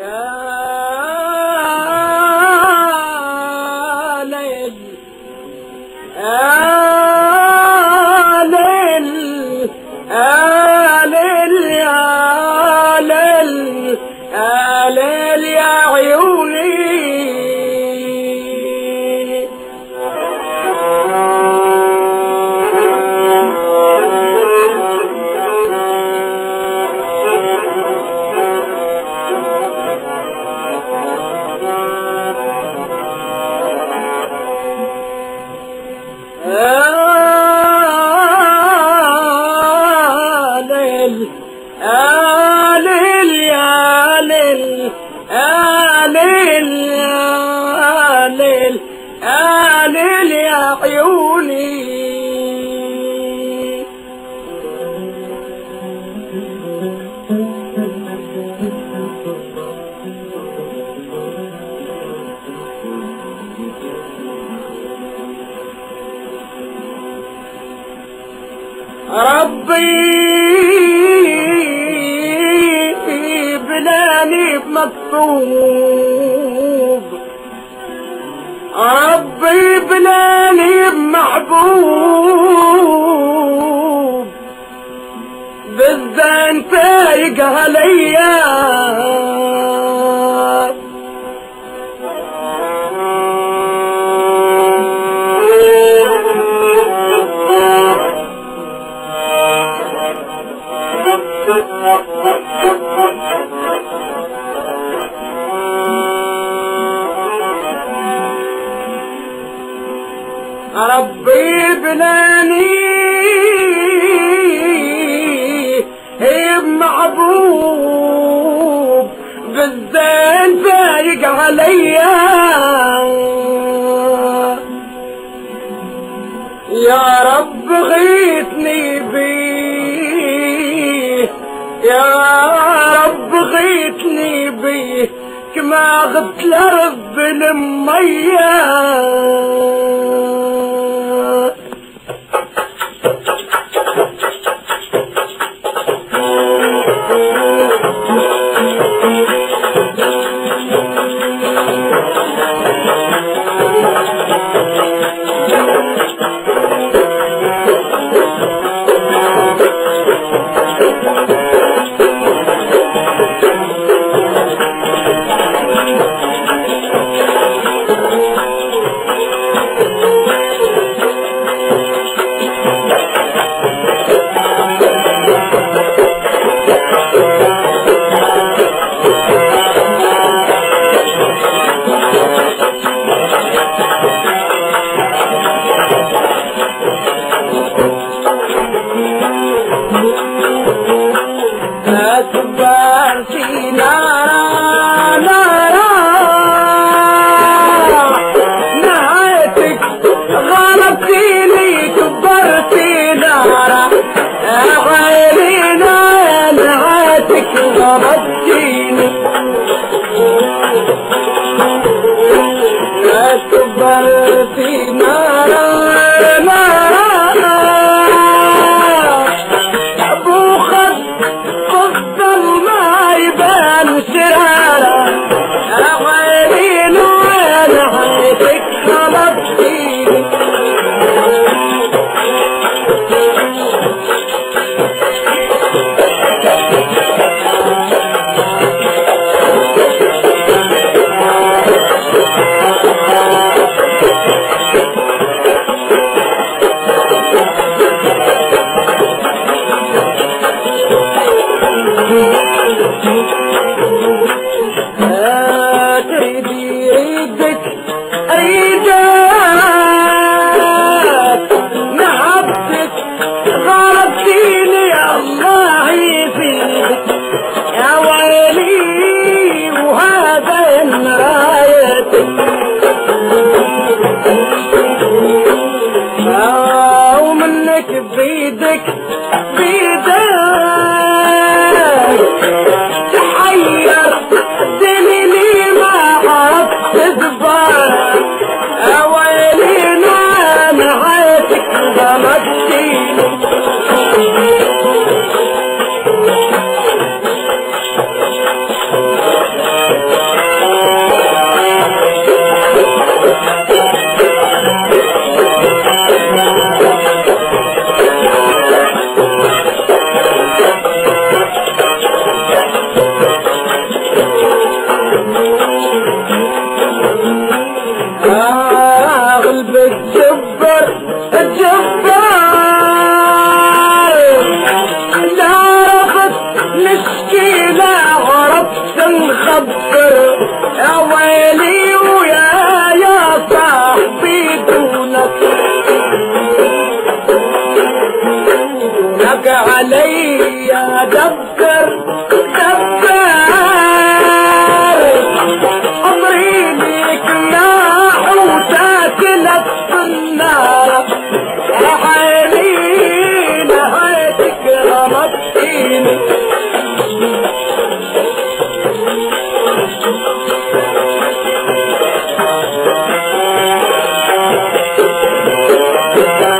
يا عيوني ربي بلاني بمكتوب. ربي بلاني بمحبوب بالزين فايق عليا. ربي عليا يا رب غيثني بيه. يا رب غيثني بيه. كما غبت لرب المية أكبر في نارا نارا نهايتك غلبتيني كبرتي نارا عينينا نهايتك في نارا ومنك بيدك بيدك Now Yeah.